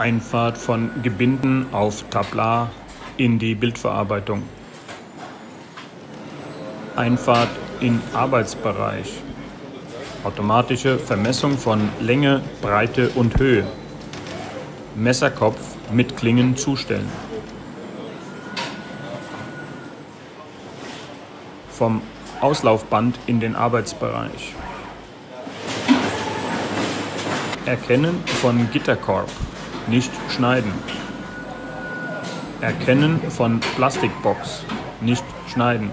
Einfahrt von Gebinden auf Tablar in die Bildverarbeitung. Einfahrt in Arbeitsbereich. Automatische Vermessung von Länge, Breite und Höhe. Messerkopf mit Klingen zustellen. Vom Auslaufband in den Arbeitsbereich. Erkennen von Gitterkorb, nicht schneiden. Erkennen von Plastikbox, nicht schneiden.